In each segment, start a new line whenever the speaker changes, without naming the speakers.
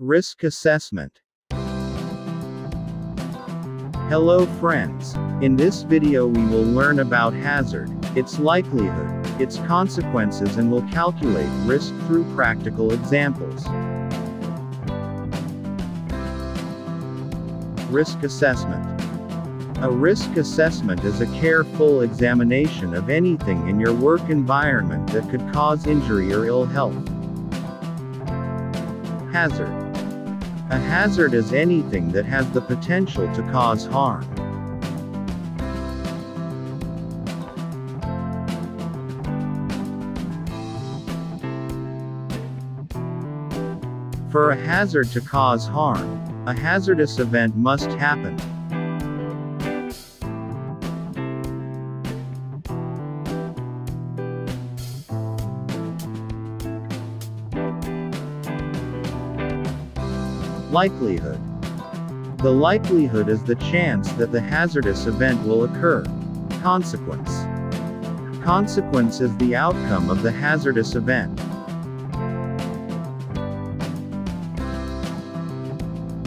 Risk assessment. Hello friends. In this video we will learn about hazard, its likelihood, its consequences and will calculate risk through practical examples. Risk assessment. A risk assessment is a careful examination of anything in your work environment that could cause injury or ill health. Hazard. A hazard is anything that has the potential to cause harm. For a hazard to cause harm, a hazardous event must happen. Likelihood. The likelihood is the chance that the hazardous event will occur. Consequence. Consequence is the outcome of the hazardous event.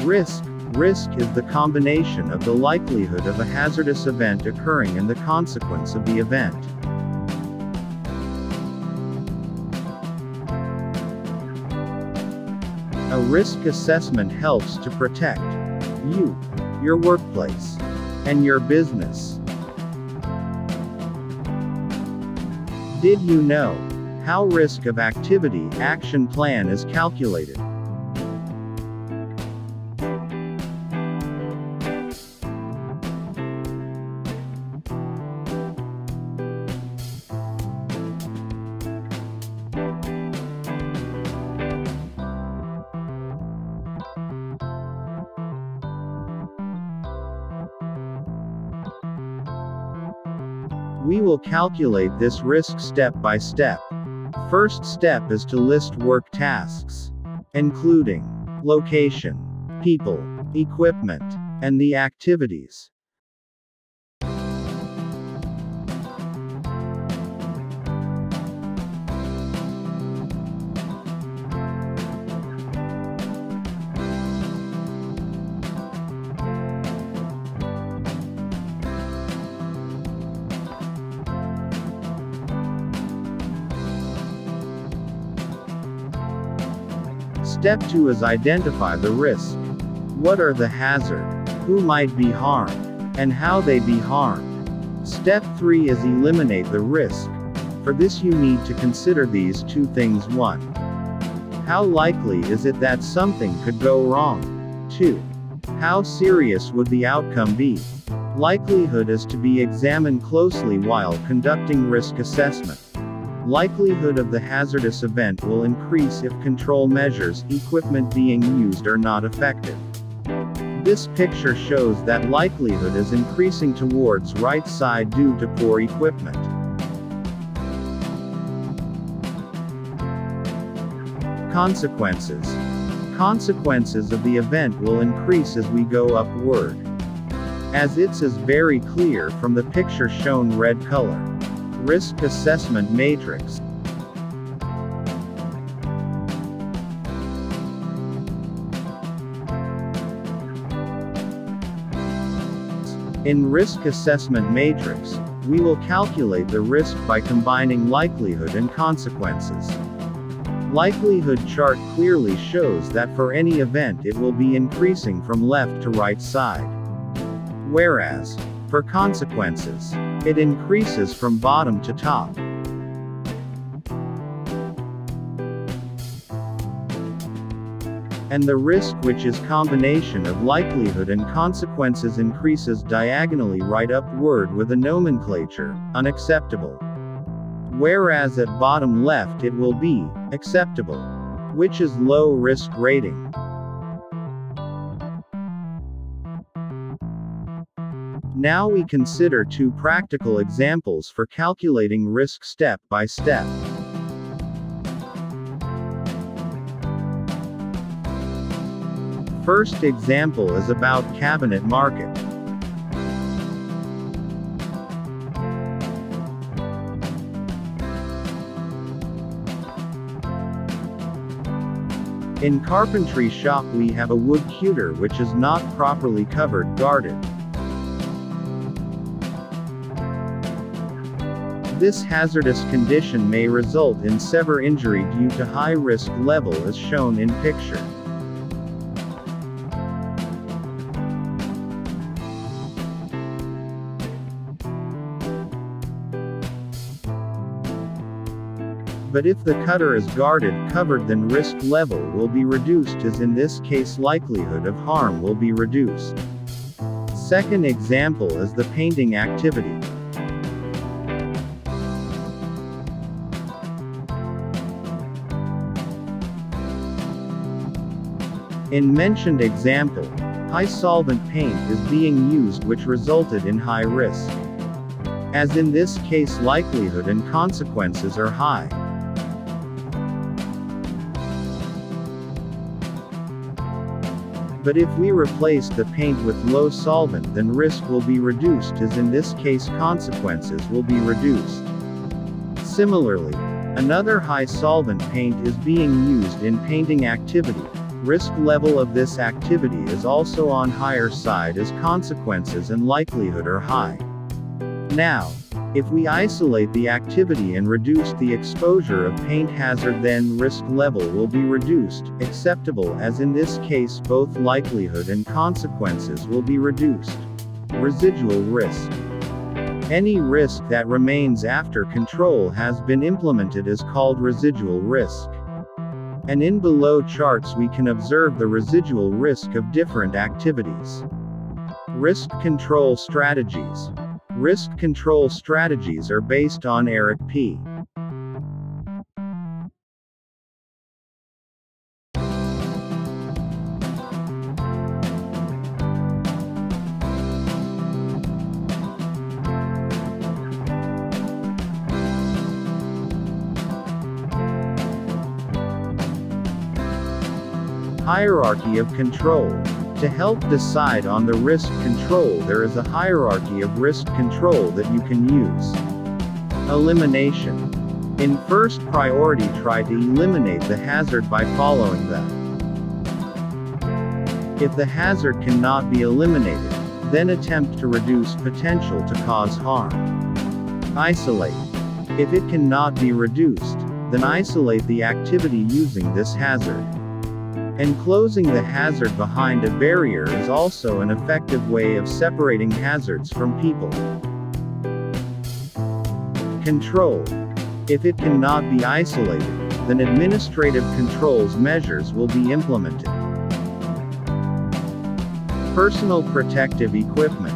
Risk. Risk is the combination of the likelihood of a hazardous event occurring and the consequence of the event. Risk assessment helps to protect you, your workplace, and your business. Did you know how risk of activity action plan is calculated? We will calculate this risk step by step. First step is to list work tasks, including location, people, equipment, and the activities. Step 2 is identify the risk. What are the hazard? Who might be harmed? And how they be harmed? Step 3 is eliminate the risk. For this you need to consider these two things 1. How likely is it that something could go wrong? 2. How serious would the outcome be? Likelihood is to be examined closely while conducting risk assessment. Likelihood of the hazardous event will increase if control measures, equipment being used are not effective. This picture shows that likelihood is increasing towards right side due to poor equipment. Consequences. Consequences of the event will increase as we go upward. As it's is very clear from the picture shown red color. Risk Assessment Matrix. In Risk Assessment Matrix, we will calculate the risk by combining likelihood and consequences. Likelihood chart clearly shows that for any event it will be increasing from left to right side. Whereas, for consequences, it increases from bottom to top. And the risk which is combination of likelihood and consequences increases diagonally right upward with a nomenclature, unacceptable. Whereas at bottom left it will be, acceptable. Which is low risk rating. Now we consider two practical examples for calculating risk step by step. First example is about cabinet market. In carpentry shop we have a wood cutter which is not properly covered guarded. This hazardous condition may result in severe injury due to high risk level as shown in picture. But if the cutter is guarded covered then risk level will be reduced as in this case likelihood of harm will be reduced. Second example is the painting activity. In mentioned example, high solvent paint is being used which resulted in high risk. As in this case likelihood and consequences are high. But if we replace the paint with low solvent then risk will be reduced as in this case consequences will be reduced. Similarly, another high solvent paint is being used in painting activity, Risk level of this activity is also on higher side as consequences and likelihood are high. Now, if we isolate the activity and reduce the exposure of paint hazard then risk level will be reduced, acceptable as in this case both likelihood and consequences will be reduced. Residual risk. Any risk that remains after control has been implemented is called residual risk. And in below charts we can observe the residual risk of different activities. Risk control strategies. Risk control strategies are based on ERICP. Hierarchy of control. To help decide on the risk control there is a hierarchy of risk control that you can use. Elimination. In first priority try to eliminate the hazard by following them. If the hazard cannot be eliminated, then attempt to reduce potential to cause harm. Isolate. If it cannot be reduced, then isolate the activity using this hazard. Enclosing the hazard behind a barrier is also an effective way of separating hazards from people. Control. If it cannot be isolated, then administrative controls measures will be implemented. Personal protective equipment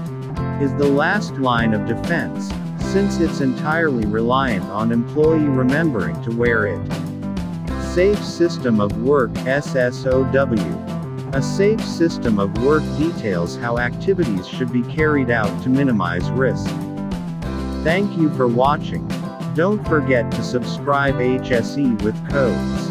is the last line of defense, since it's entirely reliant on employee remembering to wear it. Safe System of Work SSOW. A safe system of work details how activities should be carried out to minimize risk. Thank you for watching. Don't forget to subscribe HSE with codes.